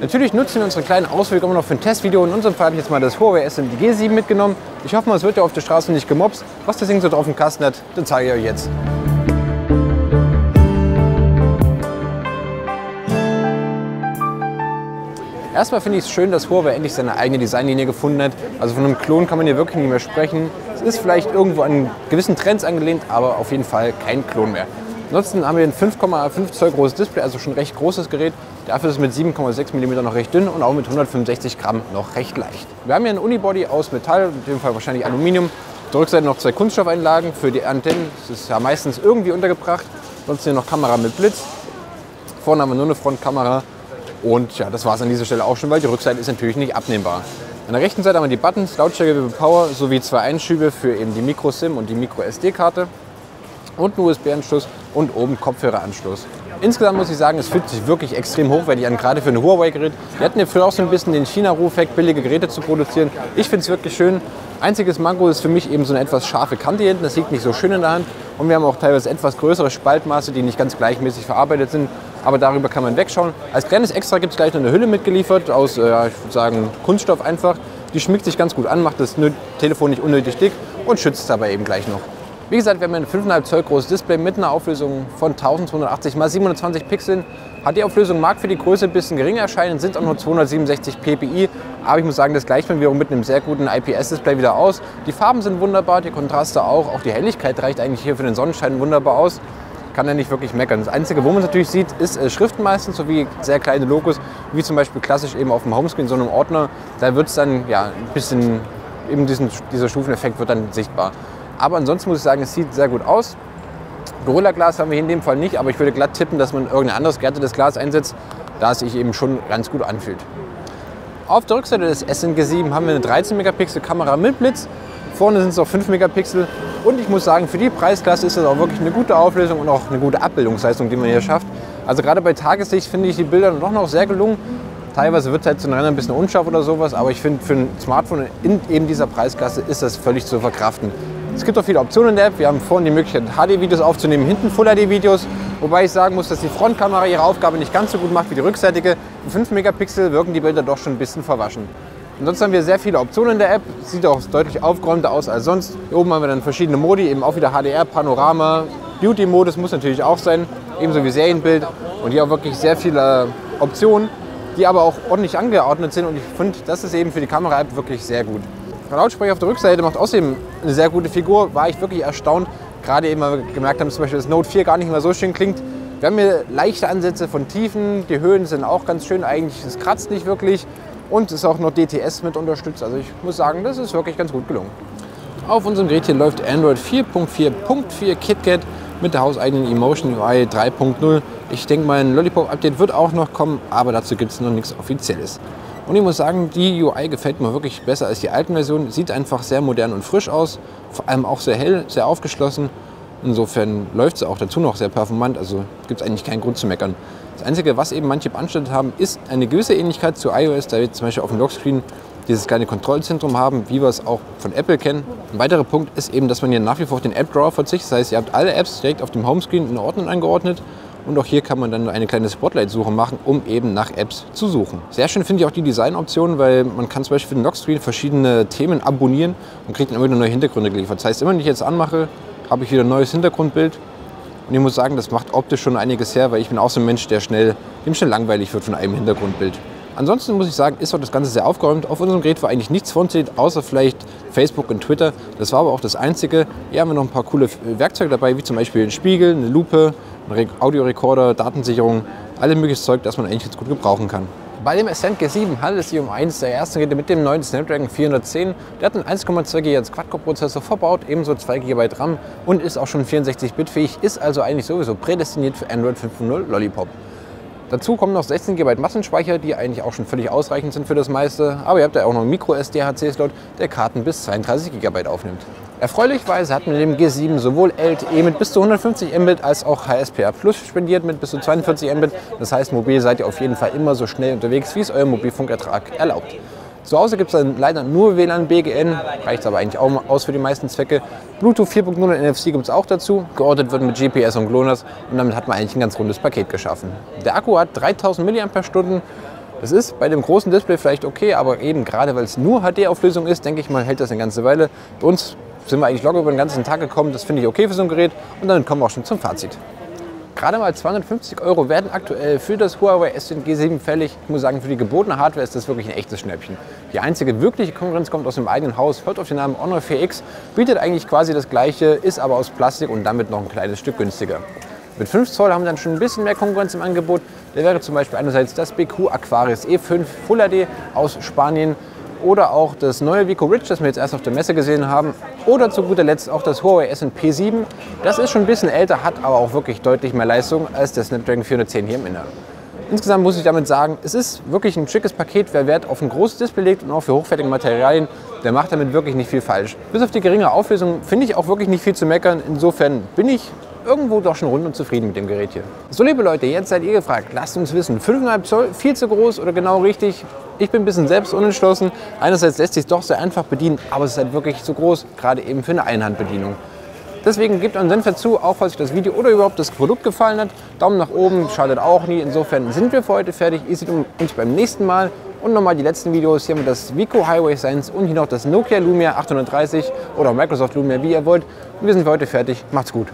Natürlich nutzen wir unsere kleinen Ausflüge immer noch für ein Testvideo. In unserem Fall habe ich jetzt mal das Huawei SMD G7 mitgenommen. Ich hoffe mal, es wird ja auf der Straße nicht gemobst. Was das Ding so drauf im Kasten hat, das zeige ich euch jetzt. Erstmal finde ich es schön, dass Huawei endlich seine eigene Designlinie gefunden hat. Also von einem Klon kann man hier wirklich nicht mehr sprechen. Es ist vielleicht irgendwo an gewissen Trends angelehnt, aber auf jeden Fall kein Klon mehr. Ansonsten haben wir ein 5,5 Zoll großes Display, also schon recht großes Gerät. Dafür ist es mit 7,6 mm noch recht dünn und auch mit 165 Gramm noch recht leicht. Wir haben hier ein Unibody aus Metall, in dem Fall wahrscheinlich Aluminium. Auf der Rückseite noch zwei Kunststoffeinlagen für die Antennen. Das ist ja meistens irgendwie untergebracht. Sonst hier noch Kamera mit Blitz. Vorne haben wir nur eine Frontkamera und ja, das war es an dieser Stelle auch schon, weil die Rückseite ist natürlich nicht abnehmbar. An der rechten Seite haben wir die Buttons, Lautstärke, Power sowie zwei Einschübe für eben die Micro-SIM und die Micro-SD-Karte und einen USB-Anschluss und oben Kopfhöreranschluss. Insgesamt muss ich sagen, es fühlt sich wirklich extrem hochwertig an, gerade für ein Huawei-Gerät. Wir hatten ja früher auch so ein bisschen den China-Ruf-Effekt, billige Geräte zu produzieren. Ich finde es wirklich schön. Einziges Mango ist für mich eben so eine etwas scharfe Kante hier hinten. Das liegt nicht so schön in der Hand. Und wir haben auch teilweise etwas größere Spaltmaße, die nicht ganz gleichmäßig verarbeitet sind. Aber darüber kann man wegschauen. Als kleines Extra gibt es gleich noch eine Hülle mitgeliefert, aus, äh, ich würde sagen, Kunststoff einfach. Die schmickt sich ganz gut an, macht das Telefon nicht unnötig dick und schützt es dabei eben gleich noch. Wie gesagt, wir haben ein 5,5 Zoll großes Display mit einer Auflösung von 1280 x 720 Pixeln. Hat die Auflösung mag für die Größe ein bisschen geringer erscheinen, sind auch nur 267 ppi. Aber ich muss sagen, das gleicht man wiederum mit einem sehr guten IPS-Display wieder aus. Die Farben sind wunderbar, die Kontraste auch. Auch die Helligkeit reicht eigentlich hier für den Sonnenschein wunderbar aus. Kann er nicht wirklich meckern. Das Einzige, wo man es natürlich sieht, ist äh, Schriften meistens, sowie sehr kleine Logos, wie zum Beispiel klassisch eben auf dem Homescreen, so einem Ordner. Da wird es dann ja, ein bisschen, eben diesen, dieser Stufeneffekt wird dann sichtbar. Aber ansonsten muss ich sagen, es sieht sehr gut aus. Gorilla Glas haben wir hier in dem Fall nicht, aber ich würde glatt tippen, dass man irgendein anderes geartetes Glas einsetzt, da es sich eben schon ganz gut anfühlt. Auf der Rückseite des SNG 7 haben wir eine 13 Megapixel Kamera mit Blitz. Vorne sind es auch 5 Megapixel. Und ich muss sagen, für die Preisklasse ist das auch wirklich eine gute Auflösung und auch eine gute Abbildungsleistung, die man hier schafft. Also gerade bei Tageslicht finde ich die Bilder doch noch sehr gelungen. Teilweise wird es halt zu ein bisschen unscharf oder sowas, aber ich finde für ein Smartphone in eben dieser Preisklasse ist das völlig zu verkraften. Es gibt auch viele Optionen in der App. Wir haben vorne die Möglichkeit, HD-Videos aufzunehmen, hinten Full-HD-Videos. Wobei ich sagen muss, dass die Frontkamera ihre Aufgabe nicht ganz so gut macht wie die rückseitige. In 5 Megapixel wirken die Bilder doch schon ein bisschen verwaschen. Ansonsten haben wir sehr viele Optionen in der App. Sieht auch deutlich aufgeräumter aus als sonst. Hier oben haben wir dann verschiedene Modi, eben auch wieder HDR, Panorama, Beauty-Modus muss natürlich auch sein, ebenso wie Serienbild. Und hier auch wirklich sehr viele Optionen, die aber auch ordentlich angeordnet sind. Und ich finde, das ist eben für die Kamera-App wirklich sehr gut. Der Lautsprecher auf der Rückseite macht außerdem eine sehr gute Figur. War ich wirklich erstaunt. Gerade eben, weil wir gemerkt haben, zum Beispiel das Note 4 gar nicht mehr so schön klingt. Wir haben hier leichte Ansätze von Tiefen. Die Höhen sind auch ganz schön. Eigentlich, es kratzt nicht wirklich. Und es ist auch noch DTS mit unterstützt. Also ich muss sagen, das ist wirklich ganz gut gelungen. Auf unserem Gerät hier läuft Android 4.4.4 KitKat mit der hauseigenen Emotion UI 3.0. Ich denke mal, ein Lollipop-Update wird auch noch kommen, aber dazu gibt es noch nichts Offizielles. Und ich muss sagen, die UI gefällt mir wirklich besser als die alten Versionen. Sieht einfach sehr modern und frisch aus, vor allem auch sehr hell, sehr aufgeschlossen. Insofern läuft sie auch dazu noch sehr performant, also gibt es eigentlich keinen Grund zu meckern. Das Einzige, was eben manche beanstandet haben, ist eine gewisse Ähnlichkeit zu iOS, da wir zum Beispiel auf dem Lockscreen dieses kleine Kontrollzentrum haben, wie wir es auch von Apple kennen. Ein weiterer Punkt ist eben, dass man hier nach wie vor auf den App Drawer verzichtet. Das heißt, ihr habt alle Apps direkt auf dem Homescreen in Ordnung angeordnet und auch hier kann man dann eine kleine Spotlight-Suche machen, um eben nach Apps zu suchen. Sehr schön finde ich auch die Design-Optionen, weil man kann zum Beispiel für den Lockscreen verschiedene Themen abonnieren und kriegt dann immer wieder neue Hintergründe geliefert. Das heißt, immer wenn ich jetzt anmache, habe ich wieder ein neues Hintergrundbild. Und ich muss sagen, das macht optisch schon einiges her, weil ich bin auch so ein Mensch, der schnell, dem schnell langweilig wird von einem Hintergrundbild. Ansonsten muss ich sagen, ist auch das Ganze sehr aufgeräumt. Auf unserem Gerät war eigentlich nichts vonzieht, außer vielleicht Facebook und Twitter. Das war aber auch das Einzige. Hier haben wir noch ein paar coole Werkzeuge dabei, wie zum Beispiel einen Spiegel, eine Lupe, ein Audiorekorder, Datensicherung, alles mögliche Zeug, das man eigentlich jetzt gut gebrauchen kann. Bei dem Ascent G7 handelt es sich um eines der ersten Geräte mit dem neuen Snapdragon 410. Der hat einen 1,2 GHz Quad-Core-Prozessor verbaut, ebenso 2 GB RAM und ist auch schon 64-Bit fähig, ist also eigentlich sowieso prädestiniert für Android 5.0 Lollipop. Dazu kommen noch 16 GB Massenspeicher, die eigentlich auch schon völlig ausreichend sind für das meiste. Aber ihr habt ja auch noch einen Micro-SD-HC-Slot, der Karten bis 32 GB aufnimmt. Erfreulicherweise hat man dem G7 sowohl LTE mit bis zu 150 Mbit als auch HSPA Plus spendiert mit bis zu 42 Mbit. Das heißt, mobil seid ihr auf jeden Fall immer so schnell unterwegs, wie es euer Mobilfunkertrag erlaubt. Zu Hause gibt es dann leider nur WLAN BGN, reicht aber eigentlich auch aus für die meisten Zwecke. Bluetooth 4.0 und NFC gibt es auch dazu. Geordnet wird mit GPS und GLONASS und damit hat man eigentlich ein ganz rundes Paket geschaffen. Der Akku hat 3000 mAh Das ist bei dem großen Display vielleicht okay, aber eben gerade weil es nur HD-Auflösung ist, denke ich mal, hält das eine ganze Weile. Bei uns sind wir eigentlich locker über den ganzen Tag gekommen. Das finde ich okay für so ein Gerät. Und dann kommen wir auch schon zum Fazit. Gerade mal 250 Euro werden aktuell für das Huawei S10 G7 fällig. Ich muss sagen, für die gebotene Hardware ist das wirklich ein echtes Schnäppchen. Die einzige wirkliche Konkurrenz kommt aus dem eigenen Haus, hört auf den Namen Honor 4X, bietet eigentlich quasi das gleiche, ist aber aus Plastik und damit noch ein kleines Stück günstiger. Mit 5 Zoll haben wir dann schon ein bisschen mehr Konkurrenz im Angebot. Der wäre zum Beispiel einerseits das BQ Aquarius E5 Full HD aus Spanien oder auch das neue Vico Rich, das wir jetzt erst auf der Messe gesehen haben. Oder zu guter Letzt auch das Huawei S&P 7. Das ist schon ein bisschen älter, hat aber auch wirklich deutlich mehr Leistung als der Snapdragon 410 hier im Inneren. Insgesamt muss ich damit sagen, es ist wirklich ein schickes Paket. Wer Wert auf ein großes Display legt und auch für hochwertige Materialien, der macht damit wirklich nicht viel falsch. Bis auf die geringe Auflösung finde ich auch wirklich nicht viel zu meckern. Insofern bin ich irgendwo doch schon rund und zufrieden mit dem Gerät hier. So, liebe Leute, jetzt seid ihr gefragt. Lasst uns wissen, 5,5 Zoll, viel zu groß oder genau richtig? Ich bin ein bisschen selbst unentschlossen. Einerseits lässt sich es doch sehr einfach bedienen, aber es ist halt wirklich zu groß, gerade eben für eine Einhandbedienung. Deswegen gebt euren Senf dazu, auch falls euch das Video oder überhaupt das Produkt gefallen hat. Daumen nach oben, schadet auch nie. Insofern sind wir für heute fertig. Ihr seht uns beim nächsten Mal. Und nochmal die letzten Videos. Hier haben wir das Vico Highway Science und hier noch das Nokia Lumia 830 oder Microsoft Lumia, wie ihr wollt. Wir sind für heute fertig. Macht's gut.